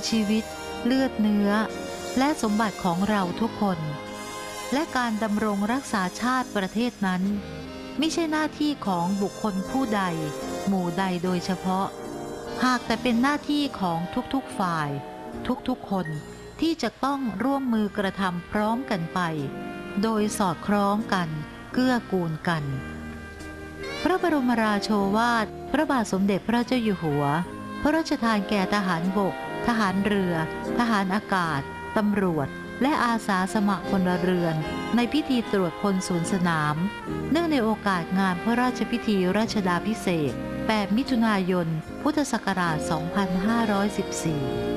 คือชีวิต เลือดเนื้อ และสมบัติของเราทุกคน และการดำรงรักษาชาติประเทศนั้น ไม่ใช่หน้าที่ของบุคคลผู้ใด หมู่ใดโดยเฉพาะ หากแต่เป็นหน้าที่ของทุกๆฝ่าย ทุกๆคนที่จะต้องร่วมมือกระทำพร้อมกันไป โดยสอดคล้องกัน เกื้อกูลกัน พระบรมราโชวาท พระบาทสมเด็จพระเจ้าอยู่หัว พระราชทานแก่ทหารบก ทหารเรือ ทหารอากาศ ตำรวจ และอาสาสมัครพลเรือน ในพิธีตรวจพลศูนย์สนาม เนื่องในโอกาสงานพระราชพิธีราชดาพิเศษ 8 มิถุนายน พุทธศักราช 2514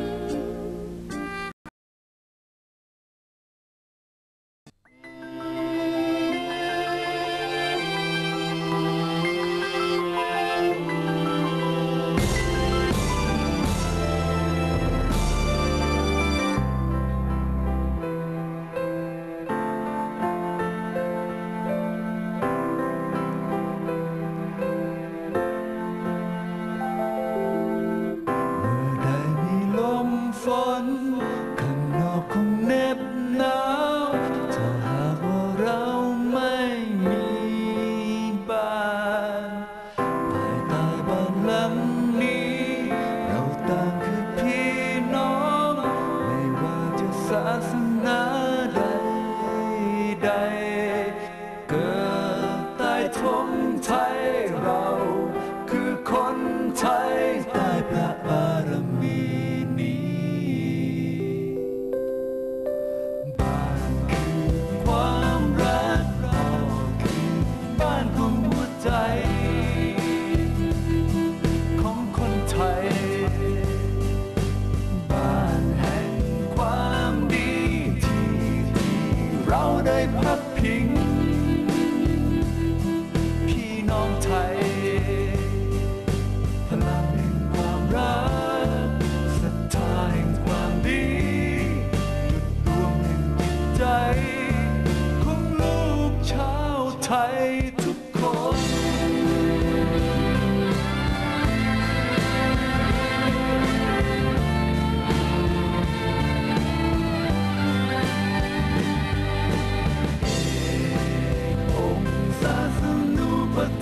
เร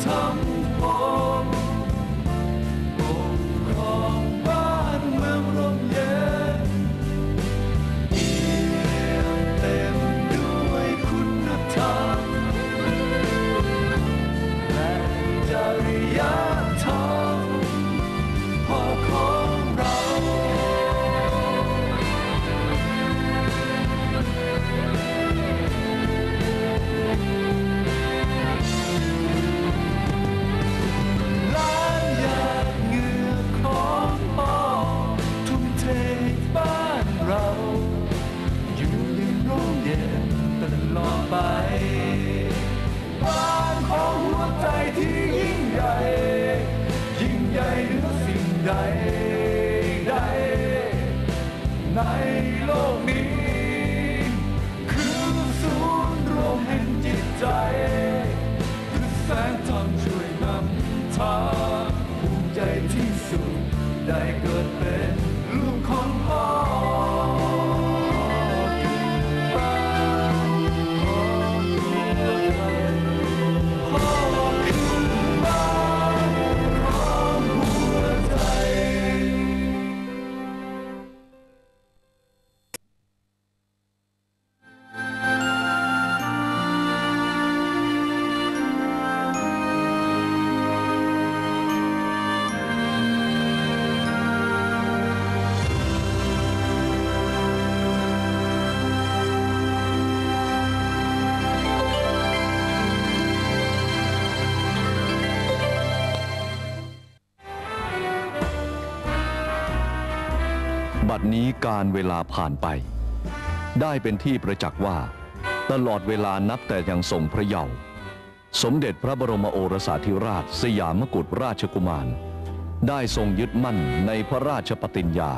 ป ไปบ้านของหัวใจที่ นี้การเวลาผ่านไป ได้เป็นที่ประจักษ์ว่า ตลอดเวลานับแต่ยังทรงพระเยาว์สมเด็จพระบรมโอรสาธิราช สยามกุฎราชกุมาร ได้ทรงยึดมั่นในพระราชปฏิญญา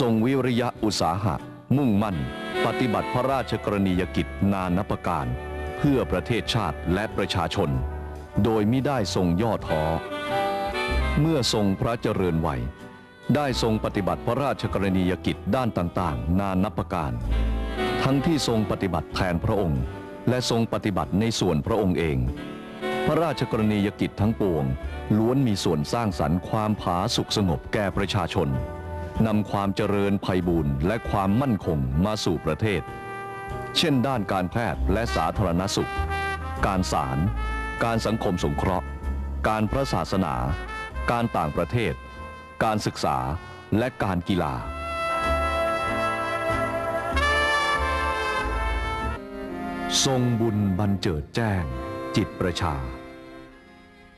ทรงวิริยะอุตสาหะ มุ่งมั่น ปฏิบัติพระราชกรณียกิจนานับประการ เพื่อประเทศชาติและประชาชน โดยมิได้ทรงย่อท้อเมื่อทรงพระเจริญวัย ได้ทรงปฏิบัติพระราชกรณียกิจด้านต่างๆ นานับประการ ทั้งที่ทรงปฏิบัติแทนพระองค์ และทรงปฏิบัติในส่วนพระองค์เอง พระราชกรณียกิจทั้งปวง ล้วนมีส่วนสร้างสรรค์ความผาสุกสงบแก่ประชาชนนำความเจริญภัยบูรณ์และความมั่นคงมาสู่ประเทศ เช่นด้านการแพทย์และสาธารณสุข การศาลการสังคมสงเคราะห์ การพระศาสนา การต่างประเทศ การศึกษาและการกีฬา ทรงบุญบันเจิดแจ้ง จิตประชา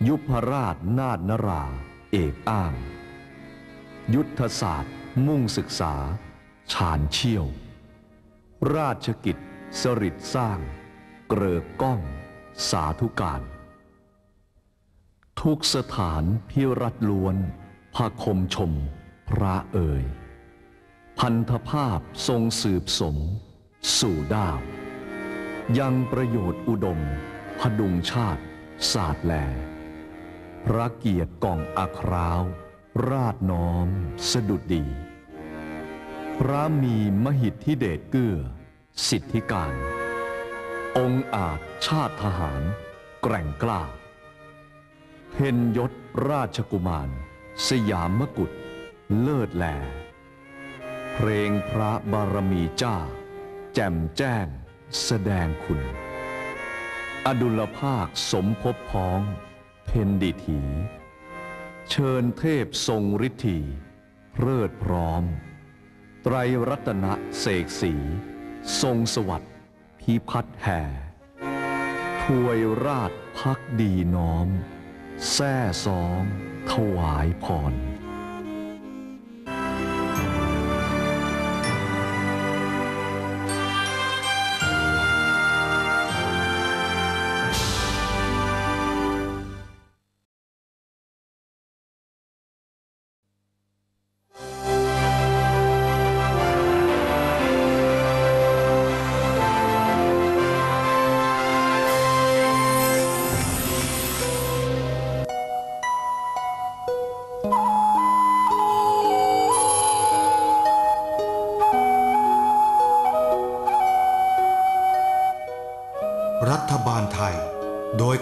ยุพราชนาถนรา เอกอ้าง ยุทธศาสตร์ มุ่งศึกษา ชาญเชี่ยว ราชกิจ สริดสร้าง เกริกก้อง สาธุการ ทุกสถานพิรัตล้วน ภาคมชม พระเอ่ย พันธภาพทรงสืบสม สู่ดาว ยังประโยชน์อุดม พดุงชาติ ศาสตร์แล พระเกียรติกองอัคราว ราดน้อม สดุดดี พระมีมหิทธิเดชเกื้อ สิทธิการ องค์อาจชาติทหาร แกร่งกล้า เพ็ญยศราชกุมาร สยามมกุฎเลิศแล เพลงพระบารมีจ้า แจ่มแจ้ง แสดงคุณ อดุลภาคสมภพพ้อง เพนดิถี เชิญเทพทรงฤทธีเพลิดพร้อม ไตรรัตนเสกสี ทรงสวัสดิ์พิพัฒแห่ ถวยราชพักดีน้อม แท่สองถวายพร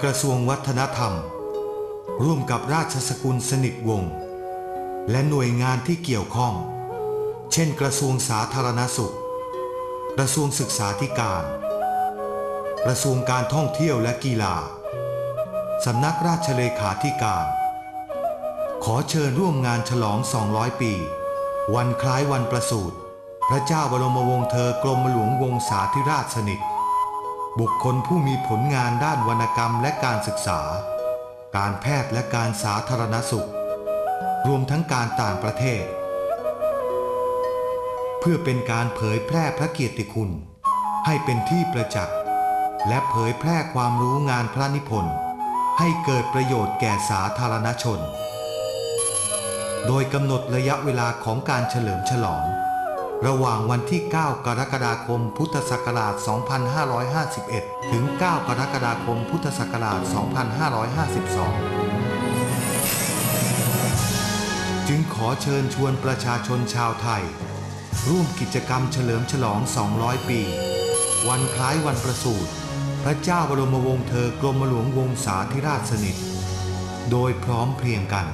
ระทรวงวัฒนธรรม ร่วมกับราชสกุลสนิทวงศ์และหน่วยงานที่เกี่ยวข้อง เช่นกระทรวงสาธารณสุข กระทรวงศึกษาธิการ กระทรวงการท่องเที่ยวและกีฬา สำนักราชเลขาธิการ ขอเชิญร่วมงานฉลอง 200 ปี วันคล้ายวันประสูติพระเจ้าบรมวงศ์เธอกรมหลวงวงศาธิราชสนิท บุคคลผู้มีผลงานด้านวรรณกรรมและการศึกษา การแพทย์และการสาธารณสุข รวมทั้งการต่างประเทศ เพื่อเป็นการเผยแพร่พระเกียรติคุณ ให้เป็นที่ประจักษ์ และเผยแพร่ความรู้งานพระนิพนธ์ให้เกิดประโยชน์แก่สาธารณชน โดยกำหนดระยะเวลาของการเฉลิมฉลอง ระหว่างวันที่ 9 กรกฎาคม พุทธศักราช 2551 ถึง 9 กรกฎาคม พุทธศักราช 2552 จึงขอเชิญชวนประชาชนชาวไทย ร่วมกิจกรรมเฉลิมฉลอง 200 ปี วันคล้ายวันประสูติพระเจ้าบรมวงศ์เธอกรมหลวงวงศาธิราชสนิท โดยพร้อมเพรียงกัน